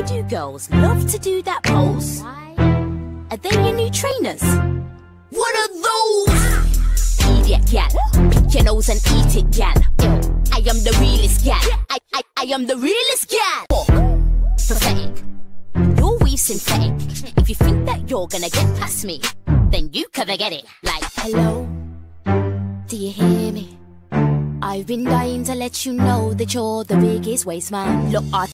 Why do girls love to do that pose? Are they your new trainers? What are those? Idiot gal, pick your nose and eat it gal. I am the realest gal. I, I, I am the realest gal. Pathetic. Your weave synthetic. If you think that you're gonna get past me, then you can get it. Like, hello, do you hear me? I've been dying to let you know that you're the biggest waste man. Look, I